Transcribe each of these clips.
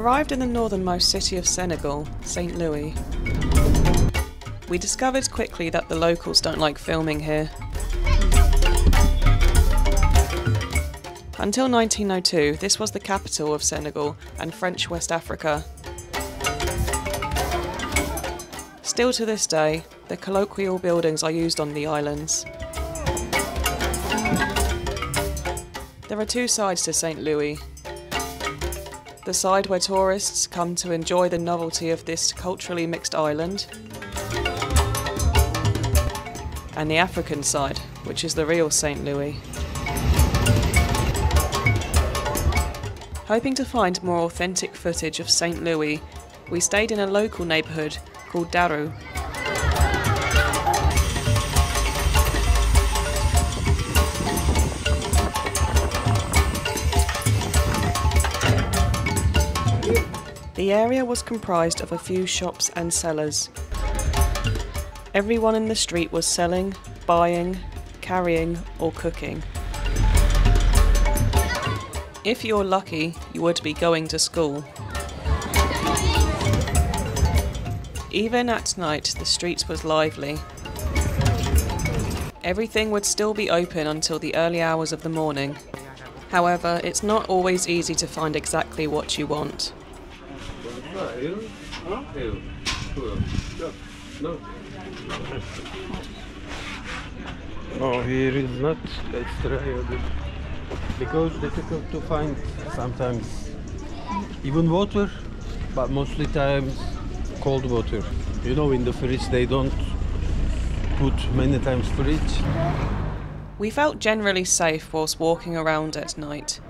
arrived in the northernmost city of Senegal, St. Louis. We discovered quickly that the locals don't like filming here. Until 1902, this was the capital of Senegal and French West Africa. Still to this day, the colloquial buildings are used on the islands. There are two sides to St. Louis. The side where tourists come to enjoy the novelty of this culturally mixed island, and the African side, which is the real St. Louis. Hoping to find more authentic footage of St. Louis, we stayed in a local neighbourhood called Darou. The area was comprised of a few shops and sellers. Everyone in the street was selling, buying, carrying, or cooking. If you're lucky, you would be going to school. Even at night, the streets was lively. Everything would still be open until the early hours of the morning. However, it's not always easy to find exactly what you want. Oh, here is not extra yogurt because difficult to find sometimes even water, but mostly times cold water. You know, in the fridge they don't put many times fridge. We felt generally safe whilst walking around at night.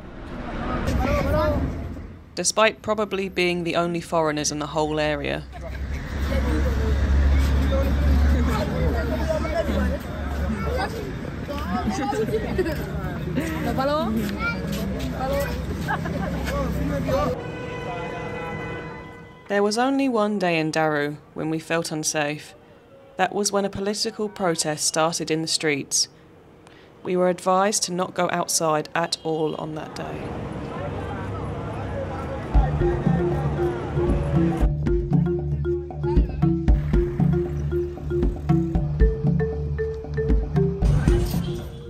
Despite probably being the only foreigners in the whole area. There was only one day in Darou when we felt unsafe. That was when a political protest started in the streets. We were advised to not go outside at all on that day.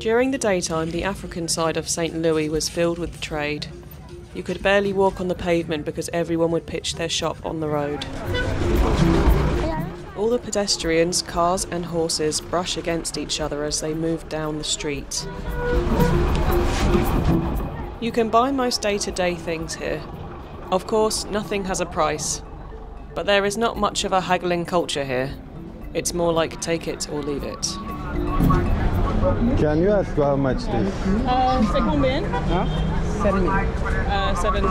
During the daytime, the African side of St. Louis was filled with trade. You could barely walk on the pavement because everyone would pitch their shop on the road. All the pedestrians, cars, and horses brush against each other as they move down the street. You can buy most day to day things here. Of course, nothing has a price, but there is not much of a haggling culture here. It's more like take it or leave it. Can you ask how much this? Uh, c'est combien? Seven. Uh, seven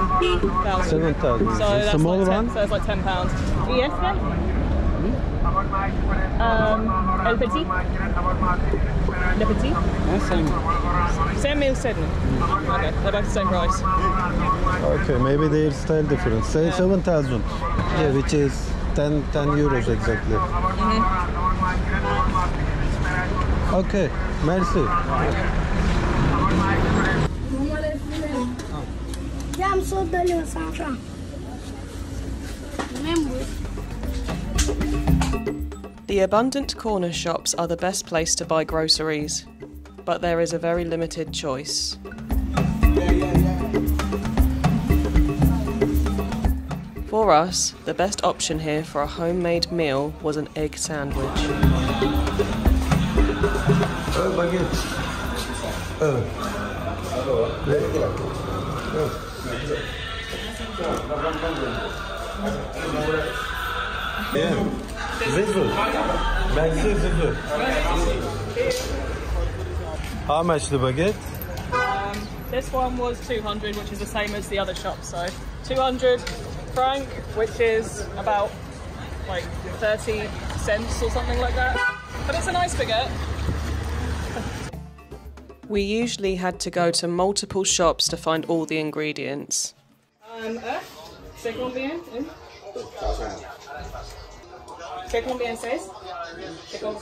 thousand. Seven thousand. So The that's small like 10. So it's like ten pounds. Yes, Um, el petit. Le petit. Yeah, same. Same meal seven. Okay, they're both the same price. Okay, maybe their style different. Say seven thousand. Yeah, which is 10, 10 euros exactly. Okay, merci. Jam so dollar cent francs. The abundant corner shops are the best place to buy groceries, but there is a very limited choice. For us, the best option here for a homemade meal was an egg sandwich. Yeah. Zizu. Merci Zizu. How much the baguette? This one was 200, which is the same as the other shop. So 200 franc, which is about like 30 cents or something like that. But it's a nice baguette. We usually had to go to multiple shops to find all the ingredients. Um, œuf, c'est combien? hein? C'est combien c'est? C'est combien?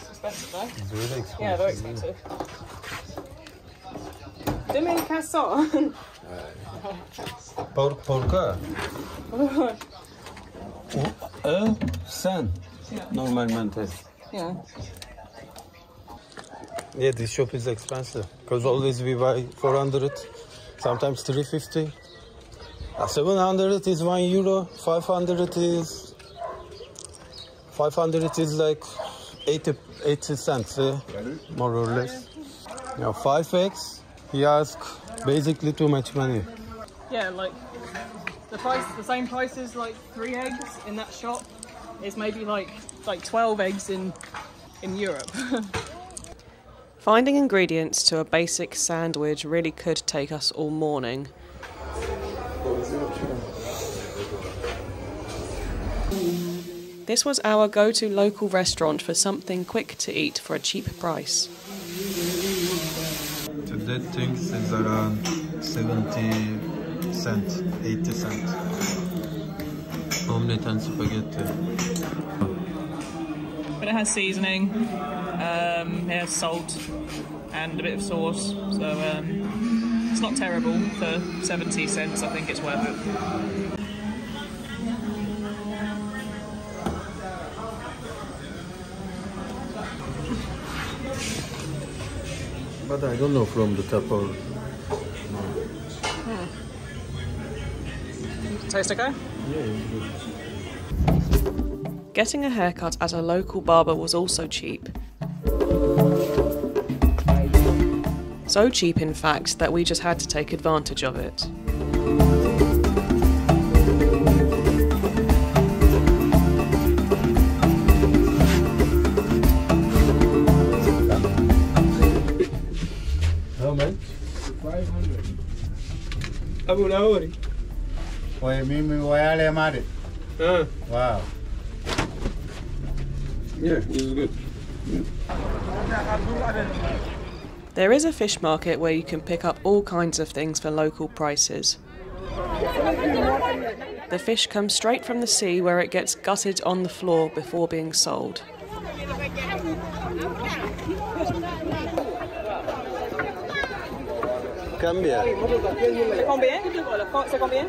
It's expensive though. Very expensive. Yeah, very expensive. Demi Casson. Por, porca. El oh, sen. Normalmente. yeah. Yeah, this shop is expensive because always we buy 400, sometimes 350. Uh, 700 is 1 euro, 500 is 500 is like 80, 80 cents, eh? more or less. Now 5x, he asked basically too much money. Yeah, like the price, the same price as like three eggs in that shop is maybe like like 12 eggs in in Europe. Finding ingredients to a basic sandwich really could take us all morning. This was our go to local restaurant for something quick to eat for a cheap price. So that things is around 70 cents, 80 cents. Omelette and spaghetti. but it has seasoning, um, it has salt, and a bit of sauce. So um, it's not terrible for 70 cents. I think it's worth it. But I don't know from the top or Taste okay? Getting a haircut at a local barber was also cheap. So cheap, in fact, that we just had to take advantage of it. How much? 500. Abu Lahori. Oye, mimi wayale mari. Ah, Wow. yeah, it's good. There is a fish market where you can pick up all kinds of things for local prices. The fish comes straight from the sea where it gets gutted on the floor before being sold. Cambia. C'est combien? C'est combien?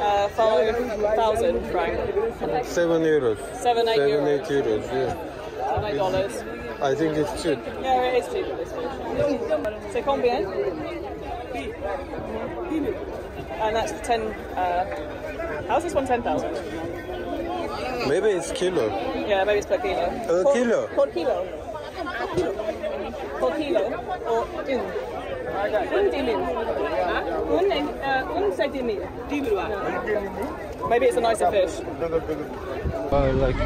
Uh, 5,000 francs. 7 euros. Seven, eight euros. 8 euros, yeah. Seven, eight dollars. I think it's cheap. Yeah, it is cheap. This fish. C'est combien? And that's 10. Uh, how's this one 10,000? Maybe it's kilo. Yeah, maybe it's per kilo. Per Per- kilo? Per kilo. Per kilo or un? Un dix mille. Un, uh, un c'est. Maybe it's a nicer fish. Uh, like,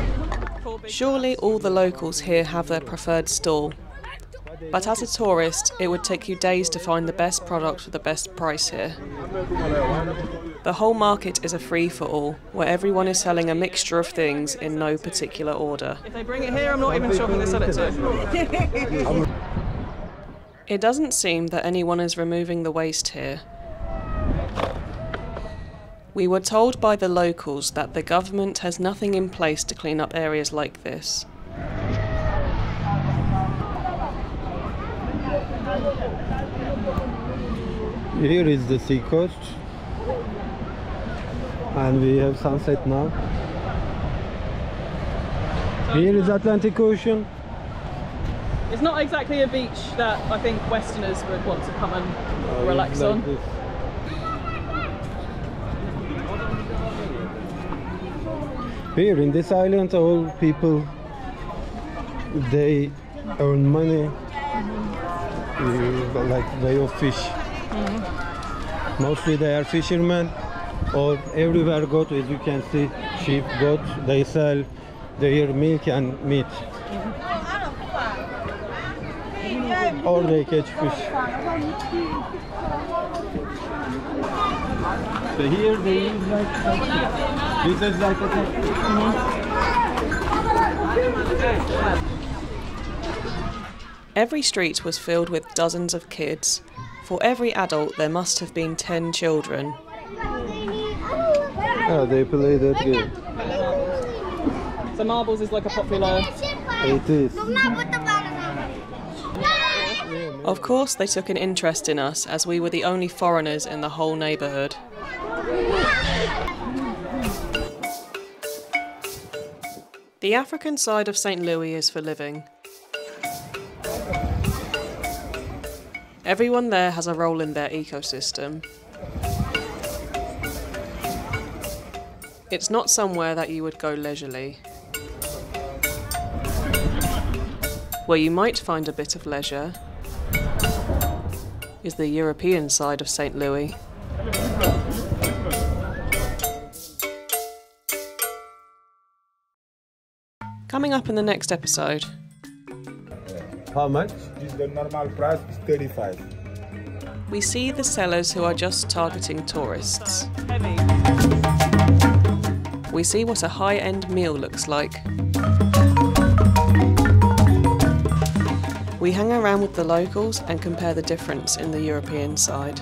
Surely all the locals here have their preferred stall. But as a tourist, it would take you days to find the best product for the best price here. The whole market is a free for all, where everyone is selling a mixture of things in no particular order. If they bring it here, I'm not even sure who they sell it to. It doesn't seem that anyone is removing the waste here. We were told by the locals that the government has nothing in place to clean up areas like this. here is the sea coast. And we have sunset now. Here is Atlantic Ocean. It's not exactly a beach that I think Westerners would want to come and relax on. Here in this island, all people they earn money uh, like way of fish. Mostly they are fishermen, or everywhere goat, as you can see, sheep, goat. They sell their milk and meat, or they catch fish. So here they use like this is like a Every street was filled with dozens of kids. For every adult, there must have been 10 children. Oh, they play that game. So marbles is like a popular. It is. Of course, they took an interest in us as we were the only foreigners in the whole neighbourhood. The African side of St. Louis is for living. Everyone there has a role in their ecosystem. It's not somewhere that you would go leisurely. Where you might find a bit of leisure is the European side of St. Louis. Coming up in the next episode, How much? This the normal price is 35. we see the sellers who are just targeting tourists. We see what a high end meal looks like. We hang around with the locals and compare the difference in the European side.